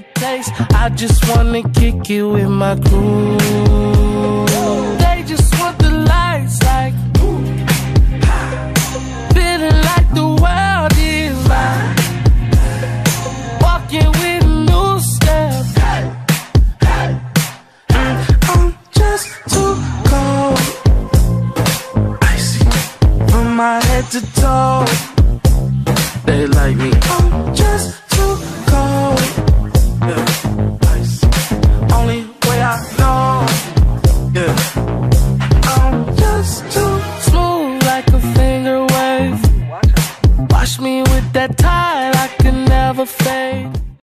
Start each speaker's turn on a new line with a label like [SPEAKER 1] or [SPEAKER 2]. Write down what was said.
[SPEAKER 1] taste. I just wanna kick it with my crew. They just want the lights like. Feeling like the world is mine. Walking with a new step. I'm just too cold. Icy from my head to toe. They like me. Wash me with that tide I can never fade.